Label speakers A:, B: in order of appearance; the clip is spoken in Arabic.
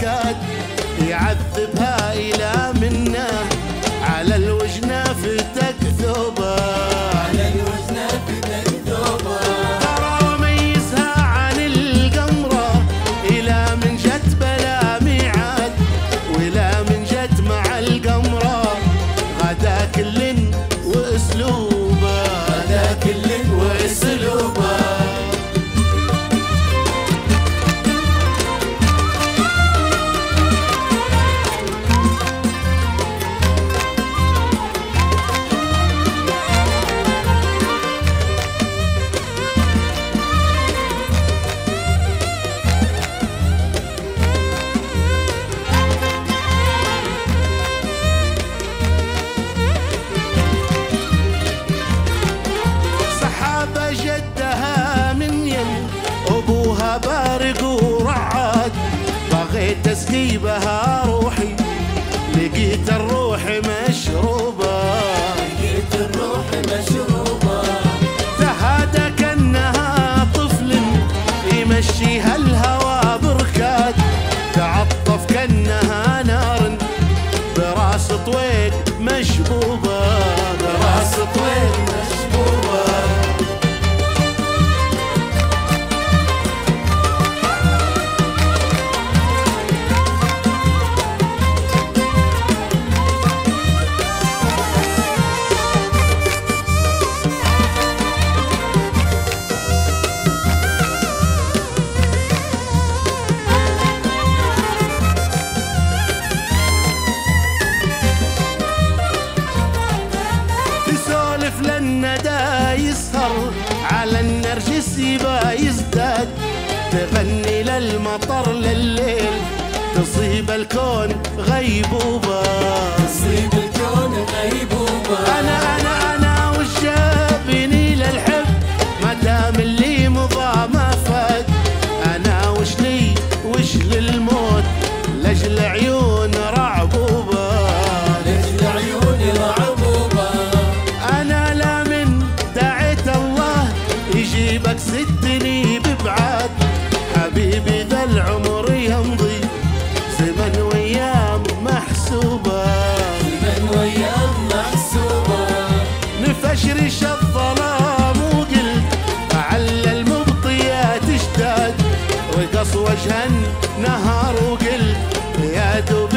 A: بركات يعذبها إلى منا بها روحي لقيت الروح مشروبة.
B: لقيت الروح مشروبة.
A: تهادى كأنها طفل يمشيها الهوى. يسهر على النرجس يبا يزداد. تغني للمطر لليل تصيب الكون غيبوبة.
B: تصيب الكون غيبوبة.
A: أنا أنا أنا حبيبك سدني
B: ببعاد. حبيبي ذا
A: العمر يمضي. زمن ويام محسوبة. زمن ويام محسوبة. نفشري الظلام وقلت على المبطية تشتاد وقص
B: وجهن نهار وقلت.
A: يا دوب